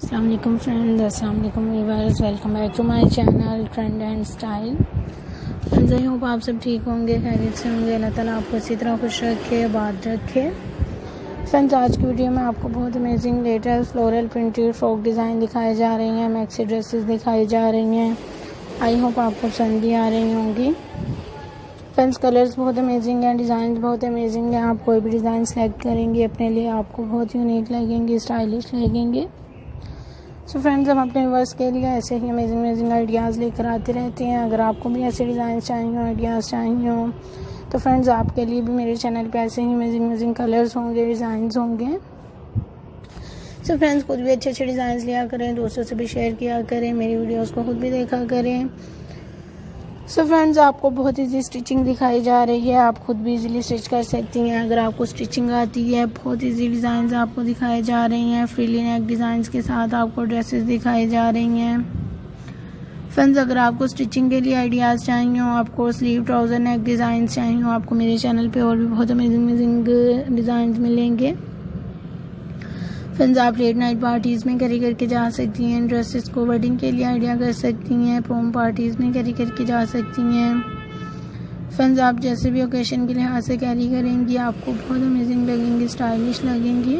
अस्सलाम वालेकुम फ्रेंड्स अस्सलाम वालेकुम back to my channel trend and style friends I hope आप सब ठीक होंगे, खैरियत से होंगे। अल्लाह ताला आपको इसी तरह खुश रखे, बात रखे। फ्रेंड्स आज की वीडियो में आपको बहुत amazing latest floral printed frock design दिखाए जा रही हैं मैक्सी ड्रेसेस दिखाई जा रही हैं। आई होप आपको पसंद भी आ रही होंगी। फ्रेंड्स कलर्स बहुत अमेजिंग हैं डिज़ाइन बहुत अमेजिंग हैं। आप कोई भी डिज़ाइन सेलेक्ट करेंगे, अपने लिए आपको बहुत यूनिक लगेंगे स्टाइलिश लगेंगे। सो so फ्रेंड्स हम अपने वर्स के लिए ऐसे ही अमेजिंग अमेजिंग आइडियाज़ लेकर आते रहते हैं। अगर आपको भी ऐसे डिज़ाइन चाहिए हो आइडियाज़ चाहिए हो तो फ्रेंड्स आपके लिए भी मेरे चैनल पे ऐसे ही अमेजिंग अमेजिंग कलर्स होंगे डिज़ाइन होंगे। सो फ्रेंड्स खुद भी अच्छे अच्छे डिज़ाइन लिया करें, दोस्तों से भी शेयर किया करें, मेरी वीडियोज़ को खुद भी देखा करें। सो फ्रेंड्स आपको बहुत ईजी स्टिचिंग दिखाई जा रही है। आप खुद भी इजीली स्टिच कर सकती हैं। अगर आपको स्टिचिंग आती है, बहुत इजी डिज़ाइन आपको दिखाई जा रही हैं। फ्रीली नेक डिज़ाइंस के साथ आपको ड्रेसेस दिखाई जा रही हैं। फ्रेंड्स अगर आपको स्टिचिंग के लिए आइडियाज़ चाहिए हो, आपको स्लीव ट्राउज़र नेक डिज़ाइन चाहिए हो, आपको मेरे चैनल पे और भी बहुत अमेजिंग अमेजिंग डिज़ाइन मिलेंगे। फ्रेंड्स आप लेट नाइट पार्टीज़ में कैरी करके जा सकती हैं ड्रेसेस को वेडिंग के लिए आइडिया कर सकती हैं प्रोम पार्टीज़ में कैरी करके जा सकती हैं। फ्रेंड्स आप जैसे भी ओकेशन के लिहाज से कैरी करेंगी, आपको बहुत अमेजिंग लगेंगी स्टाइलिश लगेंगी।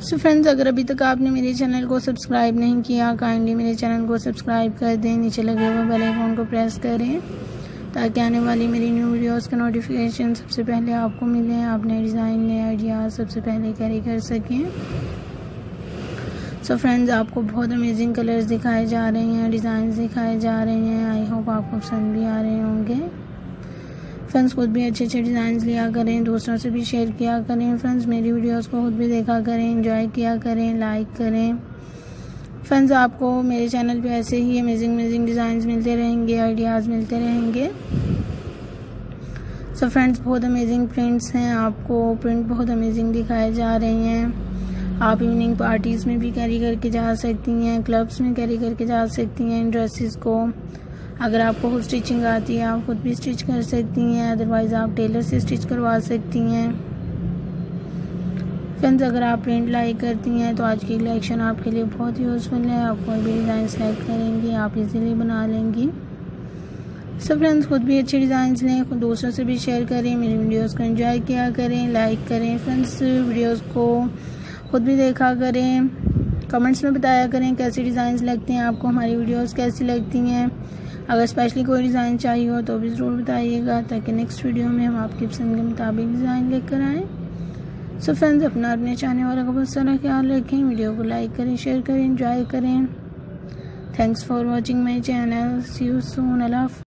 सो फ्रेंड्स अगर अभी तक आपने मेरे चैनल को सब्सक्राइब नहीं किया काइंडली मेरे चैनल को सब्सक्राइब कर दें, नीचे लगे हुए बेल आइकॉन को प्रेस करें। ताकि आने वाली मेरी न्यू वीडियोस का नोटिफिकेशन सबसे पहले आपको मिले, आप नए डिज़ाइन नए आइडियाज़ सबसे पहले कैरी कर सकें। सो so फ्रेंड्स आपको बहुत अमेजिंग कलर्स दिखाए जा रहे हैं डिज़ाइन दिखाए जा रहे हैं। आई होप आपको पसंद भी आ रहे होंगे। फ्रेंड्स खुद भी अच्छे अच्छे डिज़ाइन लिया करें दूसरों से भी शेयर किया करें। फ्रेंड्स मेरी वीडियोस को खुद भी देखा करें इंजॉय किया करें लाइक करें। फ्रेंड्स आपको मेरे चैनल पे ऐसे ही अमेजिंग अमेजिंग डिज़ाइंस मिलते रहेंगे आइडियाज़ मिलते रहेंगे। सो so फ्रेंड्स बहुत अमेजिंग प्रिंट्स हैं, आपको प्रिंट बहुत अमेजिंग दिखाए जा रहे हैं। आप इवनिंग पार्टीज़ में भी कैरी करके जा सकती हैं क्लब्स में कैरी करके जा सकती हैं इन ड्रेसेस को। अगर आपको खुद स्टिचिंग आती है, आप खुद भी स्टिच कर सकती हैं अदरवाइज़ आप टेलर से स्टिच करवा सकती हैं। फ्रेंड्स अगर आप प्रिंट लाइक करती हैं तो आज की कलेक्शन आपके लिए बहुत यूज़फुल है। आप कोई भी डिज़ाइन सेलेक्ट करेंगी, आप इजीली बना लेंगी। सब फ्रेंड्स खुद भी अच्छे डिज़ाइन लें दोस्तों से भी शेयर करें, मेरी वीडियोस को एंजॉय किया करें लाइक करें। फ्रेंड्स वीडियोस को खुद भी देखा करें। कमेंट्स में बताया करें कैसे डिज़ाइन लगते हैं, आपको हमारी वीडियोस कैसी लगती हैं। अगर स्पेशली कोई डिज़ाइन चाहिए हो तो भी ज़रूर बताइएगा, ताकि नेक्स्ट वीडियो में हम आपकी पसंद के मुताबिक डिज़ाइन लेकर आएँ। सो फ्रेंड्स अपना अपने चाहने वालों का बहुत सारा ख्याल रखें। वीडियो को लाइक करें शेयर करें इंजॉय करें। Thanks for watching my channel see you soon Allah